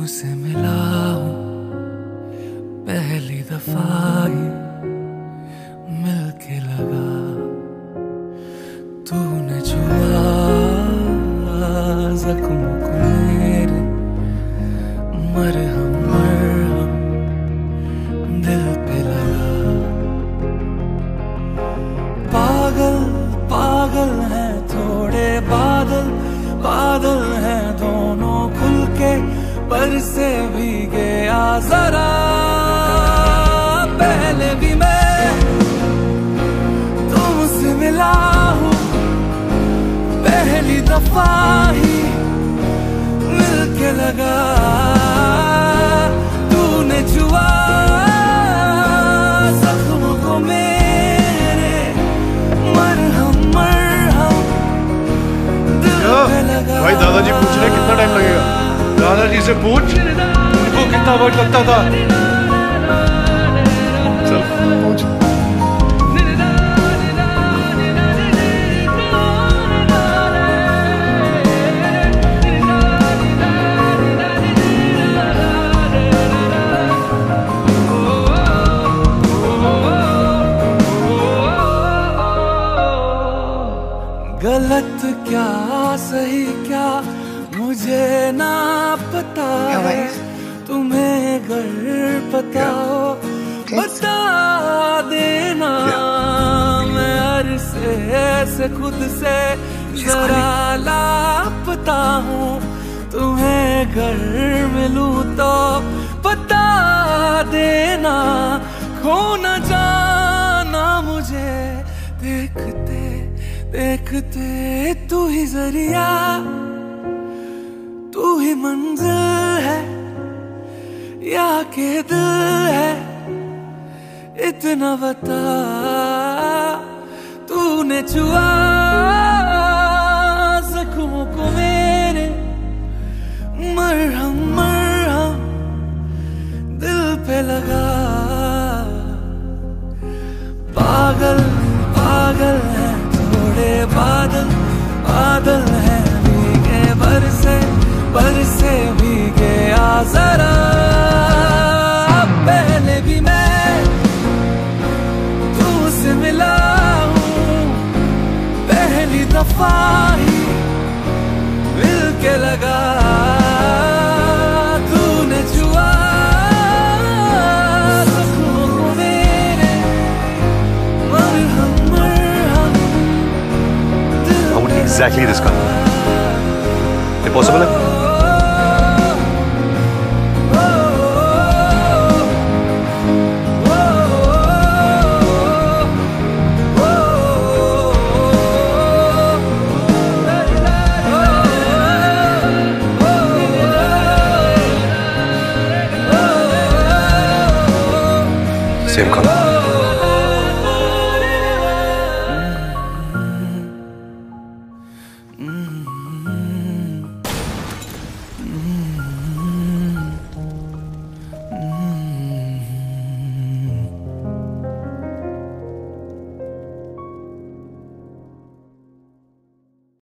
तुमसे मिला हूँ। पहली दफ़ा ही मिलके लगा। तूने छुआ जख्म को मेरे मरहम मरहम दिल घर से भी गया जरा। पहले भी मैं तुमसे मिला हूँ। पहली दफ़ा ही मिलके लगा से पूछ। उनको कितना वक्त लगता था? चल। गलत क्या सही क्या? मुझे ना पता है तुम्हें घर पता हो बता देना मैं अरसे से खुद से जरा लापता हूँ। तुम्हें घर मिलूं तो बता देना खो न जाना मुझे। देखते देखते तू ही ज़रिया। तू ही मंजिल है या के दिल है? इतना बता तूने छुआ जख्मों को मेरे। मरहम मरहम दिल पे लगा। पागल पागल है, थोड़े बादल बादल है, भीगे बरसे। बरसे भीगे आ जरा। पहले भी मैं तुमसे मिला हूँ। पहली दफ़ा ही मिल के लगा। तूने जख्मों को मेरे। मरहम してるかうん。